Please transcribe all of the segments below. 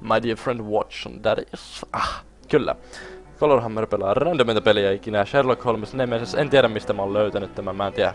My dear friend Watson, that is... Ah, kyllä. Colorhammer pelaa randomita peliä ikinä. Sherlock Holmes Nemesis, en tiedä mistä mä oon löytänyt tämän, mä en tiedä.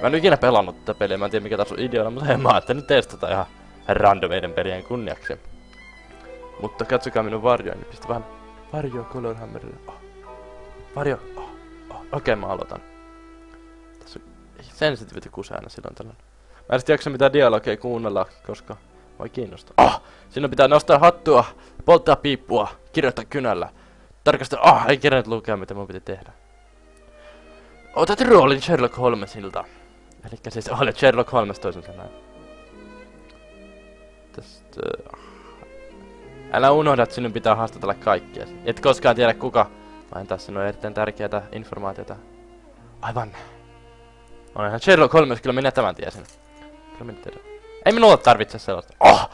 Mä en ikinä pelannut tätä peliä, mä en tiedä mikä tässä on ideana, mutta hei mä ajattelin testata ihan randomeiden pelien kunniaksi. Mutta katsokaa minun varjoa, niin pistä vähän varjoa Colorhammerille. Oh. Varjo. Oh. Oh. Okei, okay, mä aloitan. Tässä on sensitivity aina silloin tällainen. Mä en jaksa mitään dialogia kuunnella, koska vai kiinnostaa. Ah! Sinun pitää nostaa hattua, polttaa piippua, kirjoittaa kynällä. Tarkastella. Ah! Ei kerran lukea mitä mun piti tehdä. Otat roolin Sherlock Holmesilta. Elikkä siis olet Sherlock Holmes toisen sanoen. Tästä... Älä unohda, että sinun pitää haastatella kaikkia. Et koskaan tiedä kuka. Vain tässä on erittäin tärkeää informaatiota. Aivan. Onhan Sherlock Holmes, kyllä minä tämän tiesin. Kyllä minä tiedän. Ei minulla tarvitse sellaista. Oh!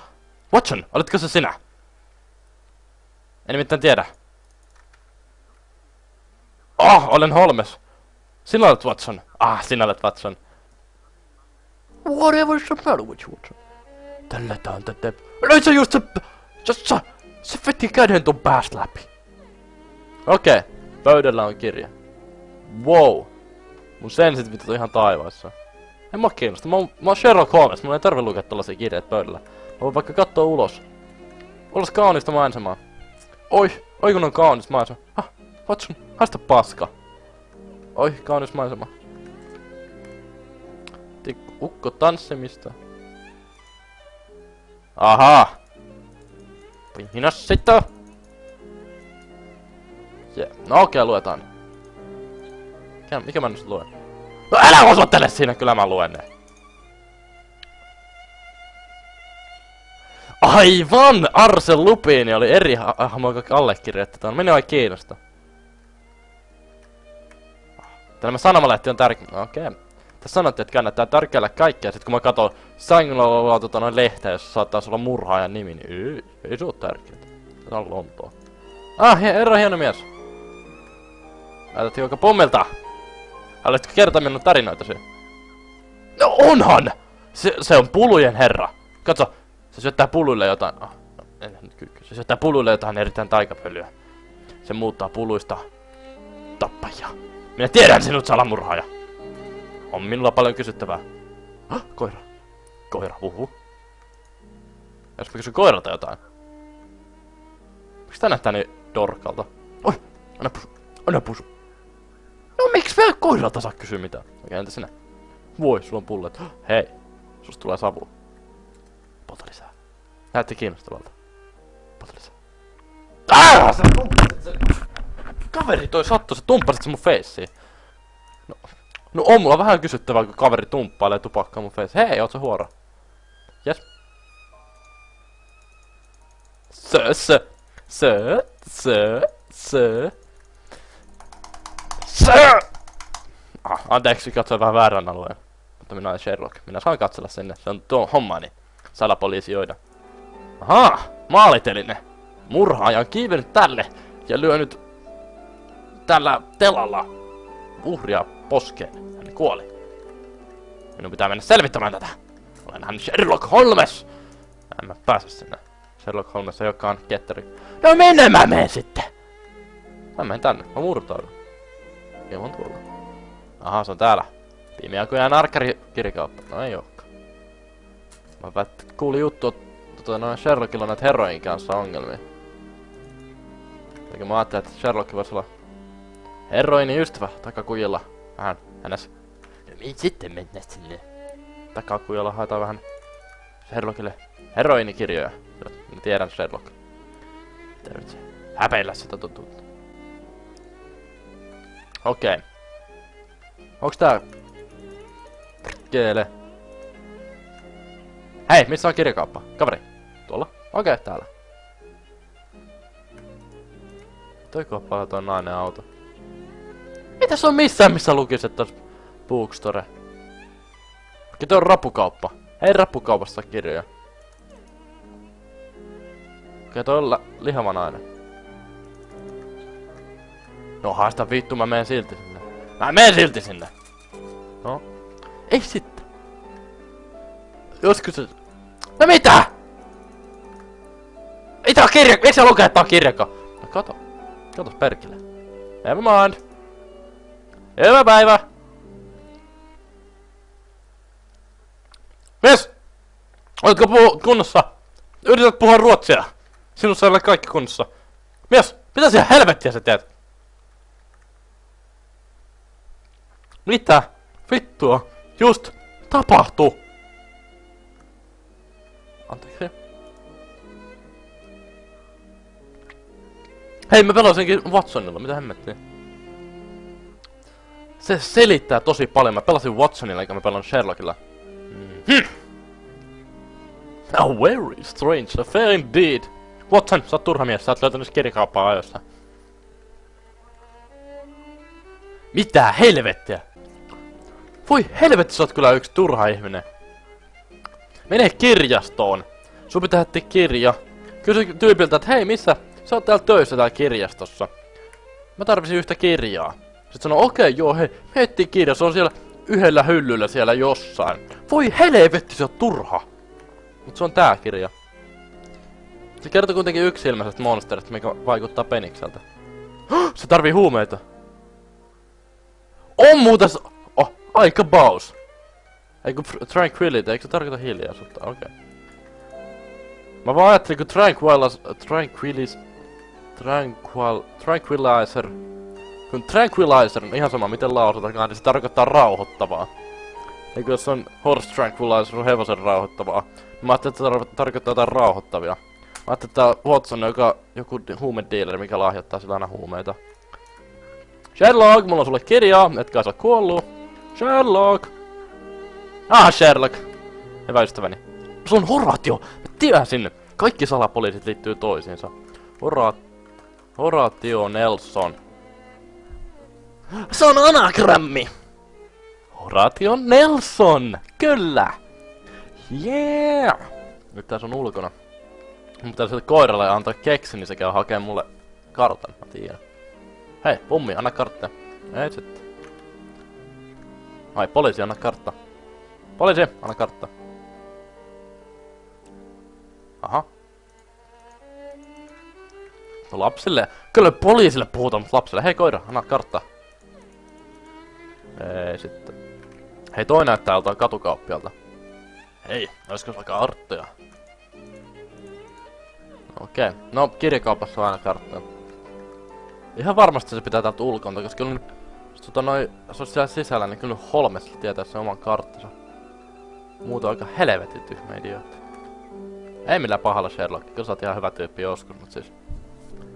Watson, oletko se sinä? En nimittäin tiedä. Oh, olen Holmes. Sinä olet Watson. Ah, sinä olet Watson. Whatever is the matter with you, Watson? Tällä tää on tätä... No se just se... Just se... Se veti käden ton päästä läpi. Okei. Okay. Pöydällä on kirja. Wow. Mun sensitivit on ihan taivaassa. En mä kiinnosta. Mä oon, mä oon Sherlock Holmes. Mun ei tarvi lukea tällaisia kirjeitä pöydällä. Mä voin vaikka katsoa ulos. Ulos kaunista maisemaa. Oi, oi kun on kaunis maisema. Ah, Watson, haista paska. Oi, kaunis maisema. Tikku ukko tanssimista. Ahaa. Minä sitten. Yeah. No okei, okay, luetaan. Mikä, mikä mä nyt luen? No älä osoittele siinä, kyllä mä luen ne. Aivan! Arsel Lupini oli eri hahmo, joka allekirjoitti tämän. Minua ei kiinnosta. Tämä sanomalehti on tärkeä. Okei. Okay. Tässä sanottiin, että kannattaa tärkeillä kaikkea. Sitten kun mä katson Sanglalla tota noin lehteä, jossa saattaa olla murhaajan nimi, niin ei, ei se oo tärkeää. Tämä on Lontoa. Ah, herra hieno mies. Näytät joka pommilta. Haluaisitko kertoa minun tarinoitasi? No onhan! Se, se on pulujen herra. Katso, se syöttää puluille jotain... Oh, no, en. Se syöttää puluille jotain erittäin taikapölyä. Se muuttaa puluista tappajia. Minä tiedän sinut salamurhaaja. On minulla paljon kysyttävää. Hah, koira. Koira, uhu. Jos mä kysyn koiralta jotain. Miksi tää näyttää niin dorkalta? Oi, anna pusu. Anna pusu. Mä koiralta saa kysyä mitään? Okei, entä sinä? Voi, sulla on pullet. Hei, susta tulee savu. Polta lisää. Näytti kiinnostavalta. Polta lisää. Ah, sä sen. Kaveri toi sattu, sä tumppasit sen mun feissiin. No, no on mulla vähän kysyttävää, kun kaveri tumppailee tupakkaa mun feissiin. Hei, oot sä huora? Jes. Sö, sö. Sö, sö, sö. Sö! Anteeksi, katsoin vähän väärän alueen. Mutta minä olen Sherlock. Minä saan katsella sinne. Se on tuo hommani. Salapoliisioida. Ahaa, maaliteline. Murhaaja on kiivennyt tälle ja lyönyt tällä telalla uhria poskeen. Hän kuoli. Minun pitää mennä selvittämään tätä. Olen hän Sherlock Holmes. En mä pääse sinne. Sherlock Holmes ei olekaan ketteri. No minne mä menen sitten? Mä menen tänne. Mä murtaudun. Ilman tuolla. Aha, se on täällä. Pimeä kuin jää narkkarikirjakauppa. No ei ookaan. Mä päät, kuulin juttu, että tota, noin Sherlockilla on näitä heroin kanssa ongelmia. Eli mä ajattelin, että Sherlock voisi olla heroini ystävä takakujilla. Vähän hänes. No mihin sitten mennä sinne? Takakujilla haetaan vähän Sherlockille heroinikirjoja. Mä tiedän Sherlock. Tervetuloa. Häpeillä sitä totuutta. Okei. Okay. Onks tää... Keele. Hei, missä on kirjakauppa? Kaveri. Tuolla. Okei, okay, täällä. Toi kappale toi nainen auto. Mitä se on missään, missä lukisi, että bookstore? Okei, toi on rapukauppa. Ei rapukaupassa kirjoja. Okei, toi on lihava nainen. No haista vittu, mä menen silti. Mä menen silti sinne! No. Ei sitten. Joskus se... No mitä? Ei Mitä on kirja? Eikö sä lukee, että on kirjakko? No kato. Katos perkele. Never mind. Hyvä päivä. Mies! Oletko puhu kunnossa? Yrität puhua ruotsia. Sinussa ei ole kaikki kunnossa. Mies, mitä siellä helvettiä sä teet? Mitä? Vittua. Just tapahtuu. Anteeksi. Hei, mä pelasinkin Watsonilla, mitä hemmettiä? Se selittää tosi paljon. Mä pelasin Watsonilla, eikä mä pelan Sherlockilla. Mm. A very strange affair indeed. Watson, sä oot turha mies, sä oot löytänyt kirjakauppaa ajoissa. Mitä helvettiä? Voi helvetti, sä oot kyllä yksi turha ihminen. Mene kirjastoon. Sun pitää etsiä kirja. Kysy tyypiltä, että hei, missä? Sä oot täällä töissä täällä kirjastossa. Mä tarvisin yhtä kirjaa. Sitten sanoo, okei, okay, joo, hei, me kirja, se on siellä yhdellä hyllyllä siellä jossain. Voi helvetti, se on turha. Mut se on tää kirja. Se kertoo kuitenkin yksi ilmeisestä monsterista, mikä vaikuttaa penikseltä. Se tarvii huumeita. On muuten... Aika baus. Eikö tranquility, eikö se tarkoita hiljaisuutta? Okei. Okay. Mä vaan ajattelin, kun tranquilis... Tranquilis... Tranquil... Tranquilizer... Kun tranquilizer on ihan sama miten lausutakaan, niin se tarkoittaa rauhoittavaa. Eikö jos on horse tranquilizer on hevosen rauhoittavaa. Mä ajattelin, että se tar tarkoittaa jotain rauhoittavia. Mä ajattelin, että Watson on joka, joku huumedealeri, mikä lahjoittaa sillä aina huumeita. Sherlock, mulla on sulle kirjaa, etkä sä kuollu. Sherlock! Ah, Sherlock! Hyvä ystäväni. Se on Horatio! Mä tiesin! Kaikki salapoliisit liittyy toisiinsa. Horat... Horatio Nelson. Se on anagrammi! Horatio Nelson! Kyllä! Yeah! Nyt tässä on ulkona. Mutta sille koiralle antaa keksi, niin se käy hakee mulle kartan. Mä tiedän. Hei, pummi, anna kartta. Ei sitten. Ai, poliisi, anna kartta. Poliisi, anna kartta. Aha. No lapsille. Kyllä poliisille puhutaan, mutta lapsille. Hei koira, anna kartta. Ei sitten. Hei toi näyttää joltain katukauppialta. Hei, olisiko vaikka arttoja? Okei, okay. no kirjakaupassa on aina kartta. Ihan varmasti se pitää täältä ulkoonta, koska kyllä tota noi, se on siellä sisällä, niin kyllä Holmes tietää sen oman karttansa. Muuta aika helvetin tyhmä idiootti. Ei millään pahalla Sherlock, kyllä sä oot ihan hyvä tyyppi joskus, mut siis...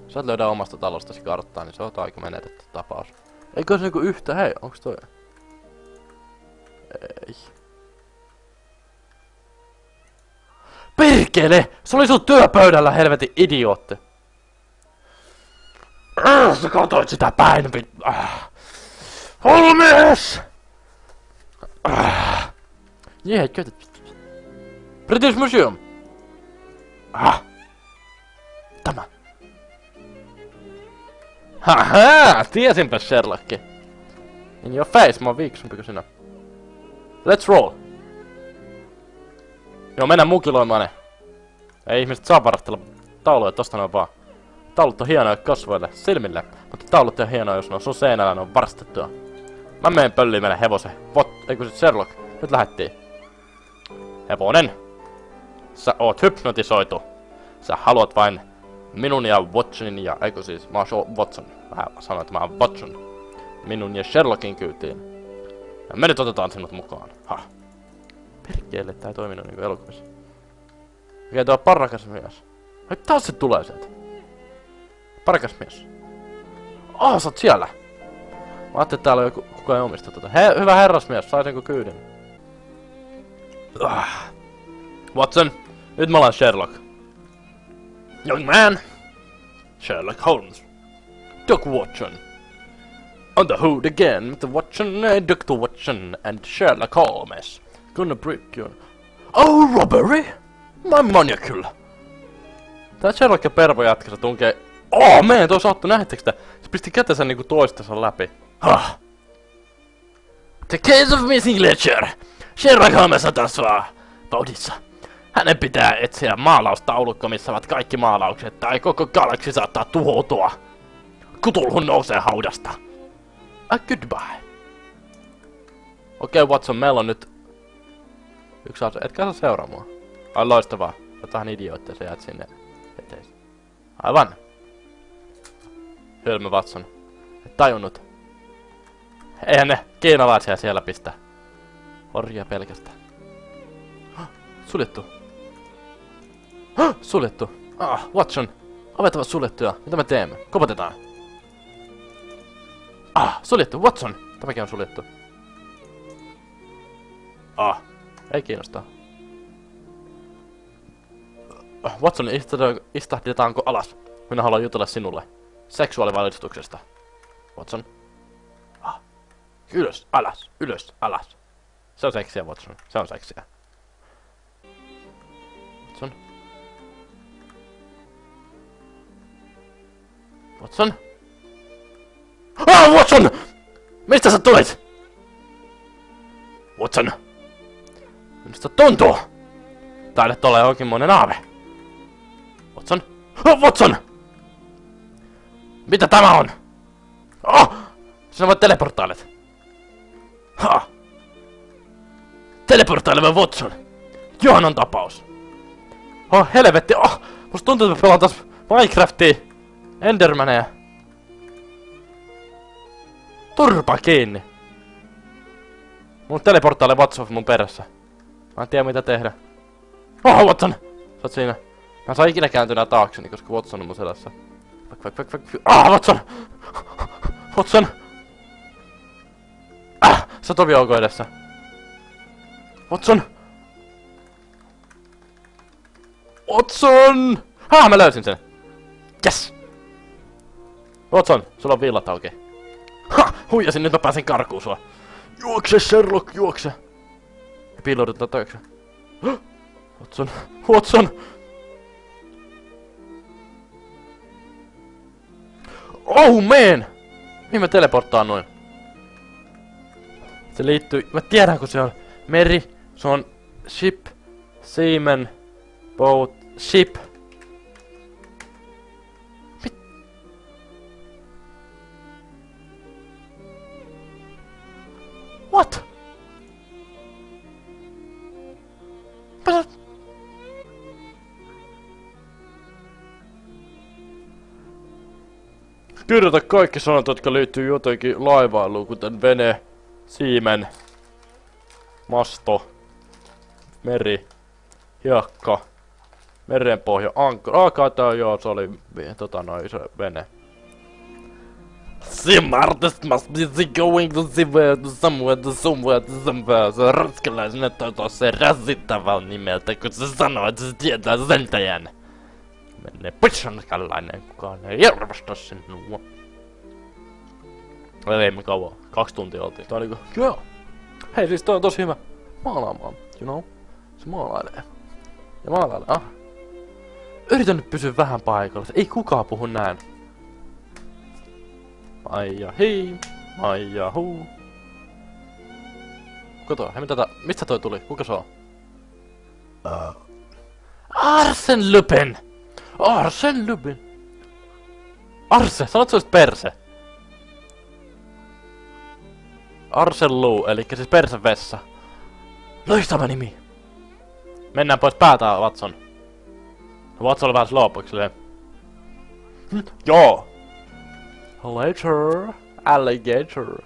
Sä et löydä omasta talostasi karttaa, niin se on aika menetetty tapaus. Eikö se niinku yhtä, hei, onks toi? Ei. Perkele! Se oli sun työpöydällä, helvetin idiootti! Äh, sä katoit sitä päin, äh. Holmes! Yeah, get it. British Museum! Ah! Tämä. Haha! Tiesinpä Sherlock. In your face, mä oon viiksumpi kuin sinä. Let's roll! Joo, mennään mukiloimaan ne. Ei ihmiset saa varattella tauluja tosta noin vaan. Taulut on hienoja kasvoille, silmille, mutta taulut on hienoja, jos ne on sun seinällä, ne on varastettua. Mä menen pölliin meille hevosen. Vot, eikö sit Sherlock? Nyt lähettiin. Hevonen. Sä oot hypnotisoitu. Sä haluat vain minun ja Watsonin ja, eikö siis, mä oon Watson. Mä sanoin, että mä oon Watson. Minun ja Sherlockin kyytiin. Ja me nyt otetaan sinut mukaan. Ha. Perkele, tää ei toiminut niinku elokuvissa. Mikä tuo parrakas mies? Nyt taas se tulee sieltä. Parrakas mies. Oh, sä oot siellä. Mä ajattelin, että täällä joku, kuka ei omista tota. He, hyvä herrasmies, saisinko kyydin? Ah. Watson, nyt mä olen Sherlock. Young man! Sherlock Holmes. Doc Watson. On the hood again the Watson, uh, Dr. Watson and Sherlock Holmes. Gonna break you. Oh, robbery? My monocle. Tää Sherlock ja Pervo jatkassa tunkee... Oh, meidän toi sattu, näettekö sitä? Se pisti kätensä niinku toistensa läpi. Huh. The case of missing ledger. Sherlock Holmes on tässä vauhdissa. Hänen pitää etsiä maalaustaulukko, missä ovat kaikki maalaukset, tai koko galaksi saattaa tuhoutua. Kutulhu nousee haudasta. A goodbye. Okei, okay, Watson, meillä on nyt... Yksi asia. Etkä saa seuraa mua. Ai loistavaa. Jotain idiootteja, sä jäät sinne eteen. Aivan. Hölmö Watson. Et tajunnut. Eihän ne kiinalaisia siellä pistä. Orjia pelkästään. Suljettu. Suljettu. Ah, Watson. Ovet ovat suljettuja. Mitä me teemme? Kopotetaan. Ah, suljettu. Watson. Tämäkin on suljettu. Ah, ei kiinnosta. Watson, istahdetaanko alas? Minä haluan jutella sinulle. Seksuaalivalistuksesta. Watson. Ah. Ylös, alas, ylös, alas. Se on seksiä, Watson. Se on seksiä. Watson. Watson? Ah, Watson! Mistä sä tulit? Watson! Minusta tuntuu! Taidat olla jonkinmoinen aave. Watson? Oh, Watson! Mitä tämä on? Oh! Sinä voit teleportailet. Ha! Teleportaileva Watson. Johanan tapaus. Oh, helvetti. Oh, musta tuntuu, että pelaan taas Minecraftia. Endermaneja. Turpa kiinni. Mun teleportaale Watson mun perässä. Mä en tiedä mitä tehdä. Oh, Watson! Sä oot siinä. Mä saa ikinä kääntyä taakseni, koska Watson on mun selässä. Fuck, fuck, fuck, fuck. Ah, Watson! Watson! Sä tovi onko edessä. Watson! Watson! Ah, mä löysin sen! Yes! Watson, sulla on villat auki. Ha! Huijasin, nyt mä pääsen karkuun sua. Juokse, Sherlock, juokse! Ja piiloudutaan taakse. Watson, Watson! Oh man! Mihin mä teleporttaan noin? Se liittyy... Mä tiedän kun se on meri, se on ship, seaman, boat, ship. Mit? What? Kirjoita kaikki sanat, jotka liittyy jotenkin laivailuun, kuten vene, siimen, masto, meri, hiekka, merenpohja, ankka. Kai joo, se oli tota noin se vene. Sim artist must be going to somewhere to somewhere to somewhere to somewhere. Se ranskalaisen se rasittavaa nimeltä, kun se sanoo, että se tietää sentäjän. Menee pitsankallainen, kukaan ei arvosta sinua. Ei me kauan. Kaksi tuntia oltiin. Tää niinku, joo. Hei siis toi on tosi hyvä maalaamaan, you know. Se maalailee. Ja maalailee, ah. Yritän nyt pysyä vähän paikalla. Ei kukaan puhu näin. Maija hei, Maija huu. Kato, hei mitä mistä toi tuli? Kuka se on? Uh. Arsen Lupin! Arsen Lupin! Arse, sanot se perse? Arsellu, eli siis persevessa. Loistava nimi. Mennään pois päätä, Watson. Watson oli vähän slowpoiksi hm, Joo. Later, alligator.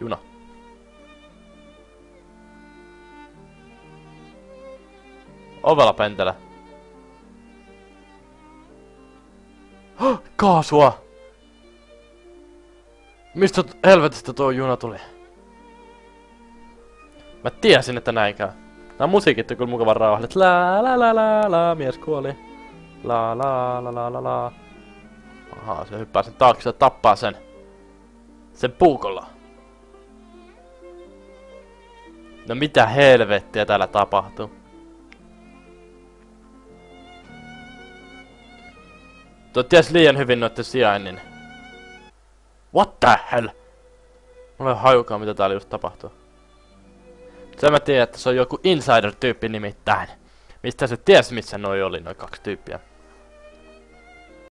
Juna. Ovella pentele. Kaasua! Mistä helvetistä tuo juna tuli? Mä tiesin, että näin käy. Nää musiikit on kyllä mukavan rauhalliset. La la la la la, mies kuoli. La la la la la la. Ahaa, se hyppää sen taakse ja tappaa sen. Sen puukolla. No mitä helvettiä täällä tapahtuu? Tuo ties liian hyvin noitten sijainnin. What the hell? Mulla ei hajukaan mitä täällä just tapahtuu. Sen mä tiedän, että se on joku insider-tyyppi nimittäin. Mistä se ties, missä noi oli, noin kaksi tyyppiä?